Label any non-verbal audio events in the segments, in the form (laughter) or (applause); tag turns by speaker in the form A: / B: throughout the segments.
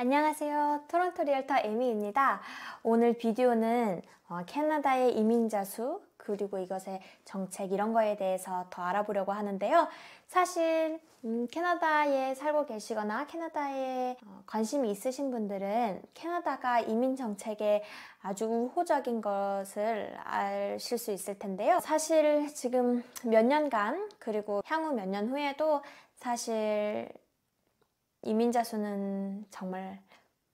A: 안녕하세요. 토론토 realtor 에미입니다. 오늘 비디오는 어, 캐나다의 이민자 수 그리고 이것의 정책 이런 거에 대해서 더 알아보려고 하는데요. 사실 음, 캐나다에 살고 계시거나 캐나다에 어, 관심이 있으신 분들은 캐나다가 이민 정책에 아주 우호적인 것을 아실 수 있을 텐데요. 사실 지금 몇 년간 그리고 향후 몇 년 후에도 사실 이민자 수는 정말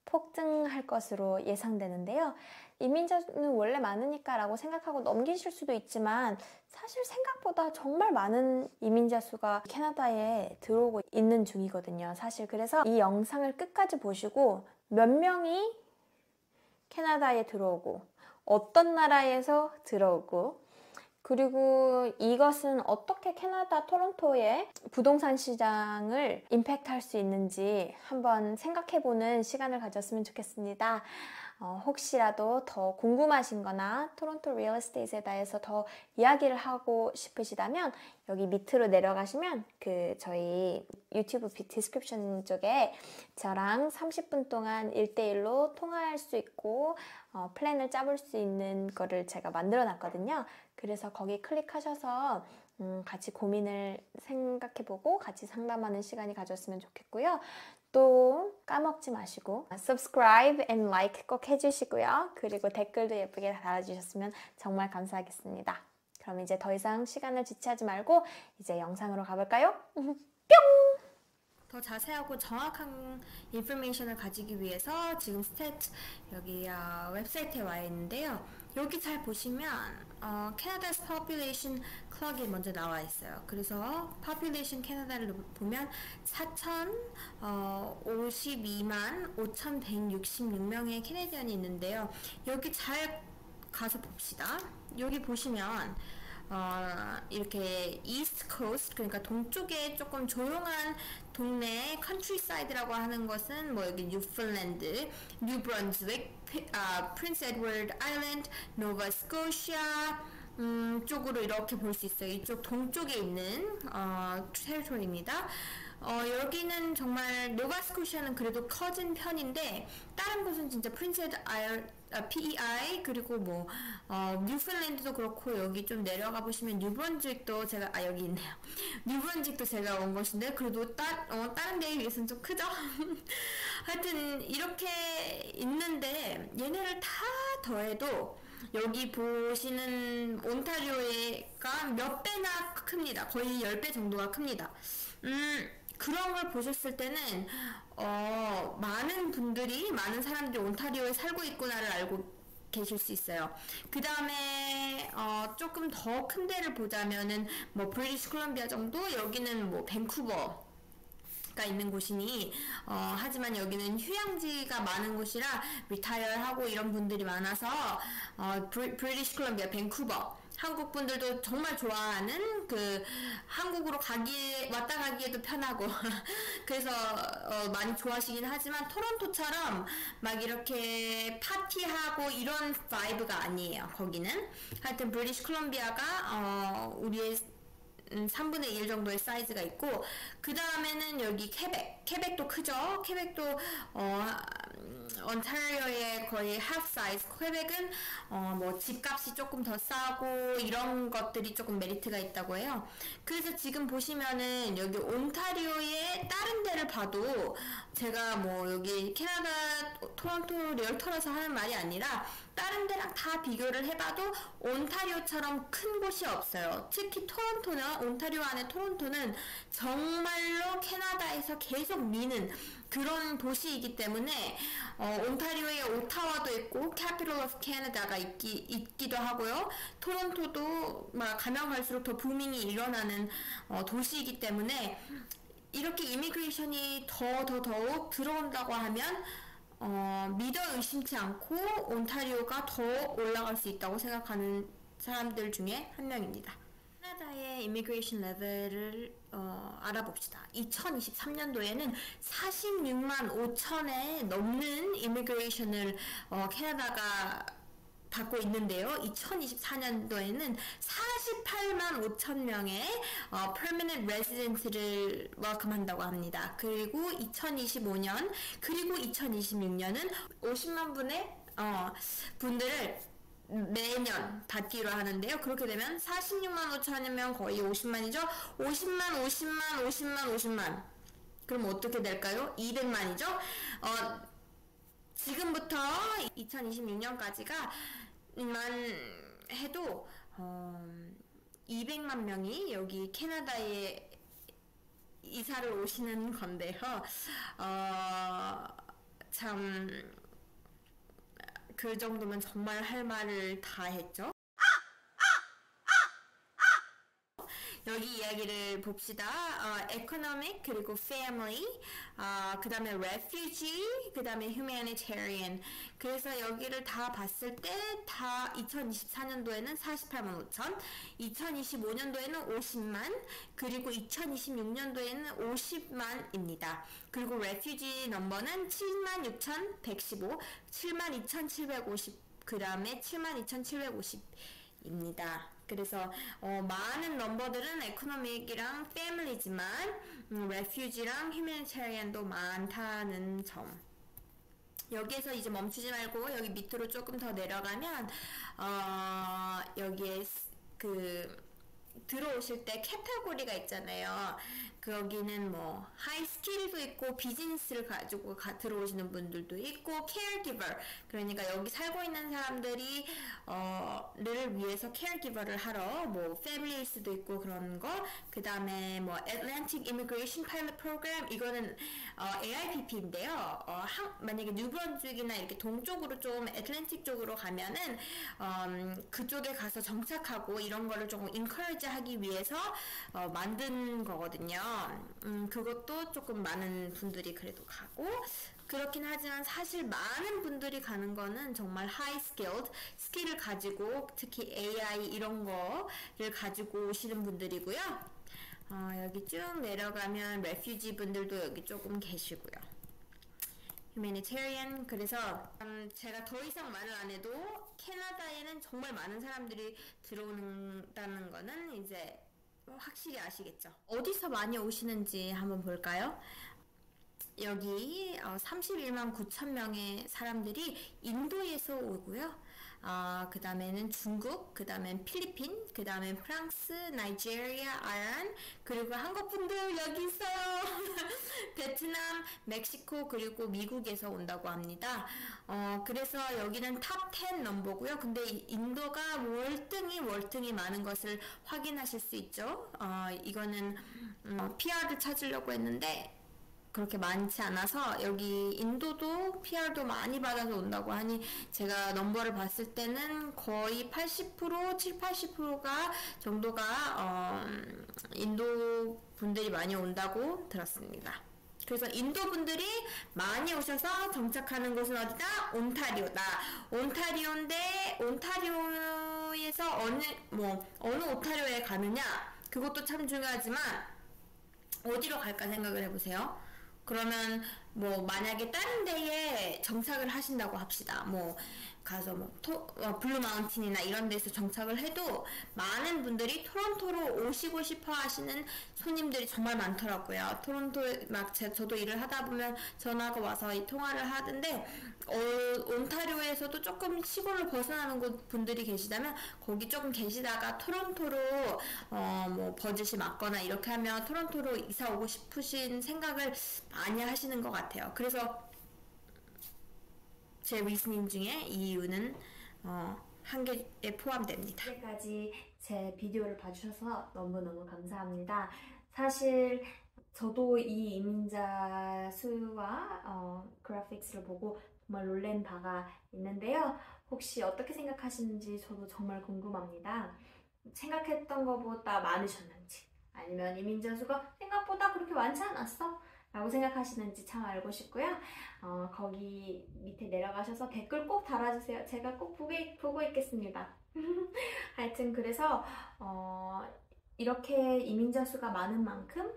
A: 폭증할 것으로 예상되는데요. 이민자는 원래 많으니까 라고 생각하고 넘기실 수도 있지만 사실 생각보다 정말 많은 이민자 수가 캐나다에 들어오고 있는 중이거든요. 사실 그래서 이 영상을 끝까지 보시고 몇 명이 캐나다에 들어오고 어떤 나라에서 들어오고 그리고 이것은 어떻게 캐나다 토론토의 부동산 시장을 impact할 수 있는지 한번 생각해보는 시간을 가졌으면 좋겠습니다. 어, 혹시라도 더 궁금하신 거나 토론토 real estate에 대해서 더 이야기를 하고 싶으시다면 여기 밑으로 내려가시면 그 저희 유튜브 description 쪽에 저랑 30분 동안 1대1로 통화할 수 있고 어, 플랜을 짜볼 수 있는 거를 제가 만들어 놨거든요. 그래서 거기 클릭하셔서 음, 같이 고민을 생각해보고 같이 상담하는 시간이 가졌으면 좋겠고요. 또 까먹지 마시고 subscribe and like 꼭 해주시고요. 그리고 댓글도 예쁘게 달아주셨으면 정말 감사하겠습니다. 그럼 이제 더 이상 시간을 지체하지 말고 이제 영상으로 가볼까요? (laughs) 뿅! 더 자세하고 정확한 information을 가지기 위해서 지금 stat 여기 어, 웹사이트에 와 있는데요. 여기 잘 보시면 어, Canada's population clock이 먼저 나와 있어요. 그래서 population 캐나다를 보면 4,052만 어, 5,166명의 Canadian이 있는데요. 여기 잘 가서 봅시다. 여기 보시면 어, 이렇게 east coast 그러니까 동쪽에 조금 조용한 동네 countryside라고 하는 것은 뭐 여기 뉴펀들랜드, 뉴브런즈윅, 아, 프린스 에드워드 아일랜드, 노바 스코시아 음, 쪽으로 이렇게 볼 수 있어요. 이쪽 동쪽에 있는 어, territory입니다. 어, 여기는 정말 노바스코시아는 그래도 커진 편인데 다른 곳은 진짜 프린세드 아일 아, PEI 그리고 뭐 어, 뉴질랜드도 그렇고 여기 좀 내려가 보시면 뉴브런즈윅도 제가 아 여기 있네요. (laughs) 뉴브런즈윅도 제가 온 곳인데 그래도 따, 어, 다른 데에 비해서는 좀 크죠. (laughs) 하여튼 이렇게 있는데 얘네를 다 더해도 여기 보시는 온타리오가 몇 배나 큽니다. 거의 10배 정도가 큽니다. 음, 그런 걸 보셨을 때는 어, 많은 분들이 많은 사람들이 온타리오에 살고 있구나를 알고 계실 수 있어요. 그 다음에 어, 조금 더 큰 데를 보자면은 뭐 브리티시 콜롬비아 정도 여기는 뭐 밴쿠버 가 있는 곳이니 어, 하지만 여기는 휴양지가 많은 곳이라 retire하고 이런 분들이 많아서 어, 브리티시 콜롬비아 밴쿠버 한국 분들도 정말 좋아하는 그 한국으로 가기 왔다 가기에도 편하고. (laughs) 그래서 어 많이 좋아하시긴 하지만 토론토처럼 막 이렇게 파티하고 이런 vibe가 아니에요 거기는. 하여튼 브리티시 콜롬비아가 어 우리의 3분의 1 정도의 사이즈가 있고 그 다음에는 여기 퀘벡 퀘벡도 크죠? 퀘벡도 어 온타리오의 거의 half size 퀘벡은 어, 뭐 집값이 조금 더 싸고 이런 것들이 조금 메리트가 있다고 해요. 그래서 지금 보시면은 여기 온타리오의 다른 데를 봐도 제가 뭐 여기 캐나다 토론토 realtor라서 하는 말이 아니라 다른 데랑 다 비교를 해봐도 온타리오처럼 큰 곳이 없어요. 특히 토론토는 온타리오 안에 토론토는 정말로 캐나다에서 계속 미는 그런 도시이기 때문에 어, 온타리오에 오타와도 있고 capital of Canada가 있기, 있기도 하고요. 토론토도 막 가면 갈수록 더 booming이 일어나는 어, 도시이기 때문에 이렇게 immigration이 더 더 더욱 들어온다고 하면 어, 믿어 의심치 않고 온타리오가 더 올라갈 수 있다고 생각하는 사람들 중에 한 명입니다. 캐나다의 immigration level을 어, 알아봅시다. 2023년도에는 46만 5천에 넘는 immigration을 어, 캐나다가 받고 있는데요. 2024년도에는 48만 5천 명의 어, permanent resident를 welcome한다고 합니다. 그리고 2025년 그리고 2026년은 50만 분의 어, 분들을 매년 받기로 하는데요. 그렇게 되면 46만 5천여 명 거의 50만이죠. 50만, 50만, 50만, 50만. 그럼 어떻게 될까요? 200만이죠. 어, 지금부터 2026년까지가 만 해도 어, 200만 명이 여기 캐나다에 이사를 오시는 건데요. 어, 참, 그 정도면 정말 할 말을 다 했죠. 여기 이야기를 봅시다. 어, economic 그리고 family, 어, 그 다음에 refugee, 그 다음에 humanitarian. 그래서 여기를 다 봤을 때 다 2024년도에는 48만 5천, 2025년도에는 50만, 그리고 2026년도에는 50만입니다. 그리고 refugee 넘버는 76,115, 72,750, 그 다음에 72,750입니다. 그래서 어, 많은 넘버들은 에코노믹이랑 패밀리지만 음, 레퓨지랑 휴메니테리안도 많다는 점. 여기에서 이제 멈추지 말고 여기 밑으로 조금 더 내려가면 어, 여기에 그 들어오실 때 카테고리가 있잖아요. 거기는 뭐 high skill도 있고 비즈니스를 가지고 가, 들어오시는 분들도 있고 caregiver 그러니까 여기 살고 있는 사람들이 어를 위해서 caregiver를 하러 뭐 패밀리일 수도 있고 그런 거 그 다음에 뭐 Atlantic Immigration Pilot Program 이거는 어, AIPP인데요. 어, 한, 만약에 뉴브런즈윅이나 이렇게 동쪽으로 좀 애틀랜틱 쪽으로 가면은 음, 그쪽에 가서 정착하고 이런 거를 조금 encourage 하기 위해서 어, 만든 거거든요. 음, 그것도 조금 많은 분들이 그래도 가고 그렇긴 하지만 사실 많은 분들이 가는 거는 정말 high skilled skill을 가지고 특히 AI 이런 거를 가지고 오시는 분들이고요. 어, 여기 쭉 내려가면 레퓨지 분들도 여기 조금 계시고요. humanitarian 그래서 음, 제가 더 이상 말을 안 해도 캐나다에는 정말 많은 사람들이 들어온다는 거는 이제 확실히 아시겠죠? 어디서 많이 오시는지 한번 볼까요? 여기 31만 어, 9천 명의 사람들이 인도에서 오고요. 어, 그 다음에는 중국, 그 다음엔 필리핀, 그 다음엔 프랑스, 나이지리아, 아이란, 그리고 한국 분들 여기 있어요. (laughs) 베트남, 멕시코, 그리고 미국에서 온다고 합니다. 어, 그래서 여기는 top 10 넘버고요. 근데 인도가 월등히 월등히 많은 것을 확인하실 수 있죠. 어, 이거는 음, PR을 찾으려고 했는데 그렇게 많지 않아서 여기 인도도 PR도 많이 받아서 온다고 하니 제가 넘버를 봤을 때는 거의 80% 7, 80%가 정도가 어, 인도 분들이 많이 온다고 들었습니다. 그래서 인도 분들이 많이 오셔서 정착하는 곳은 어디다? 온타리오다. 온타리오인데 온타리오에서 어느 뭐 어느 온타리오에 가느냐 그것도 참 중요하지만 어디로 갈까 생각을 해보세요. 그러면 뭐 만약에 다른 데에 정착을 하신다고 합시다. 뭐 가서 뭐 토, 어, 블루 마운틴이나 이런 데서 정착을 해도 많은 분들이 토론토로 오시고 싶어 하시는 손님들이 정말 많더라고요. 토론토에 막 제, 저도 일을 하다 보면 전화가 와서 이 통화를 하던데 어, 온타리오에서도 조금 시골로 벗어나는 곳 분들이 계시다면 거기 조금 계시다가 토론토로 어, 뭐 버짓이 맞거나 이렇게 하면 토론토로 이사 오고 싶으신 생각을 많이 하시는 것 같아요. 그래서 제 리스닝 중에 이 이유는 어, 한 개에 포함됩니다.
B: 여기까지 제 비디오를 봐주셔서 너무너무 감사합니다. 사실 저도 이 이민자 수와 어, 그래픽스를 보고 정말 놀란 바가 있는데요. 혹시 어떻게 생각하시는지 저도 정말 궁금합니다. 생각했던 것보다 많으셨는지 아니면 이민자 수가 생각보다 그렇게 많지 않았어? 라고 생각하시는지 참 알고 싶고요. 어, 거기 밑에 내려가셔서 댓글 꼭 달아주세요. 제가 꼭 보고, 보고 있겠습니다. (laughs) 하여튼 그래서 어, 이렇게 이민자 수가 많은 만큼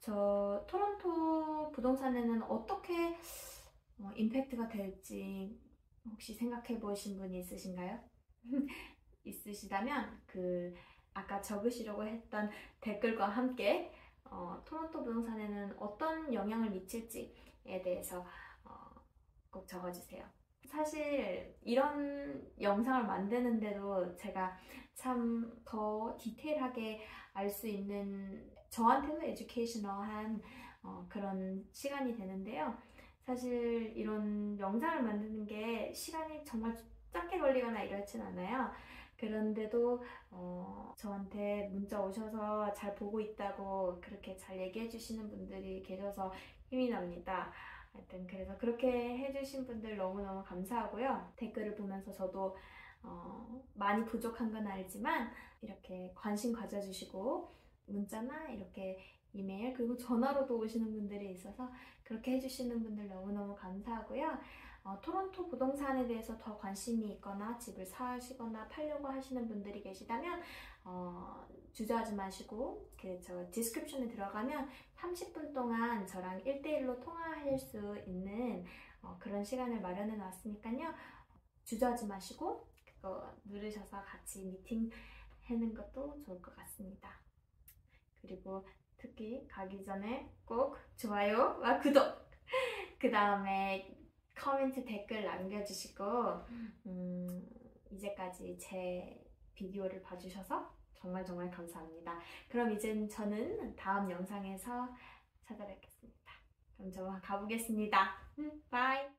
B: 저 토론토 부동산에는 어떻게 어, 임팩트가 될지 혹시 생각해 보신 분이 있으신가요? (laughs) 있으시다면 그 아까 적으시려고 했던 댓글과 함께 어, 토론토 부동산에는 어떤 영향을 미칠지에 대해서 어, 꼭 적어주세요. 사실 이런 영상을 만드는데도 제가 참 더 디테일하게 알 수 있는 저한테는 에듀케이셔널한 어, 그런 시간이 되는데요. 사실 이런 영상을 만드는 게 시간이 정말 짧게 걸리거나 이렇진 않아요. 그런데도 어, 저한테 문자 오셔서 잘 보고 있다고 그렇게 잘 얘기해 주시는 분들이 계셔서 힘이 납니다. 하여튼 그래서 그렇게 해주신 분들 너무너무 감사하고요. 댓글을 보면서 저도 어, 많이 부족한 건 알지만 이렇게 관심 가져주시고 문자나 이렇게 이메일 그리고 전화로도 오시는 분들이 있어서 그렇게 해주시는 분들 너무너무 감사하고요. 어, 토론토 부동산에 대해서 더 관심이 있거나 집을 사시거나 팔려고 하시는 분들이 계시다면 어, 주저하지 마시고 그 저 디스크립션에 들어가면 30분 동안 저랑 1대1로 통화할 수 있는 어, 그런 시간을 마련해 놨으니까요. 주저하지 마시고 그거 누르셔서 같이 미팅 하는 것도 좋을 것 같습니다. 그리고 특히 가기 전에 꼭 좋아요와 구독 (laughs) 그 다음에 커멘트 댓글 남겨주시고 음, 이제까지 제 비디오를 봐주셔서 정말 정말 감사합니다. 그럼 이제 저는 다음 영상에서 찾아뵙겠습니다. 그럼 저 가보겠습니다. 음, bye.